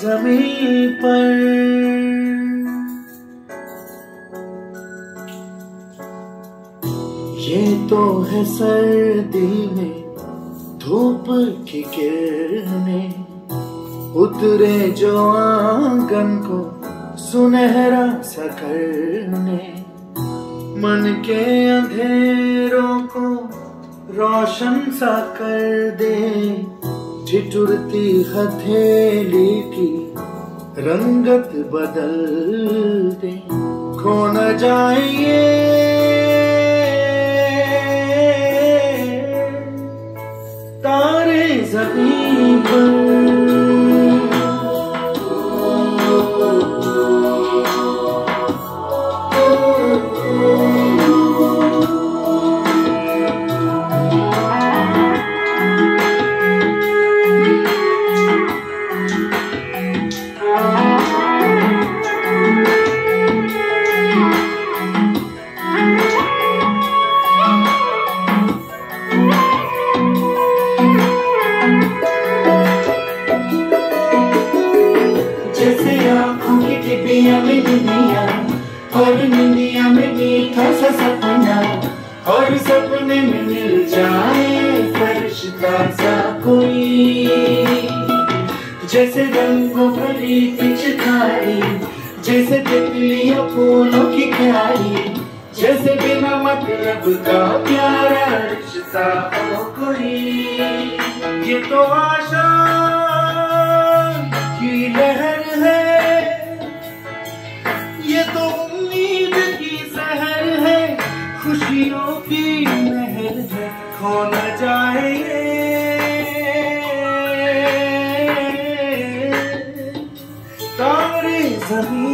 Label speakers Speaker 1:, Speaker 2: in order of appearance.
Speaker 1: ज़मीन पर। ये तो है सर्दी में धूप की किरणें। उतरे जो आँगन को सुनहरा सा करने। मन के अंधेरों को रोशन सा कर दे। ठिठुरती हथेली की रंगत बदल दे। खो न जाइए। तारे ज़मीन पर जैसे आँखों की टिबिया में दुनिया, और निंदिया में मीठा सा सपना, और सपने में मिल जाए फरिश्ता सा कोई। जैसे रंगों भरी पिचकारी जैसे तितलियों फूलों की क्यारी जैसे बिना मतलब का प्यारा रिश्ता हो कोई। ये तो आशा की लहर है। ये तो उम्मीद की जहर है। खुशियों की नहर है। खो न जाए तारे ज़मीन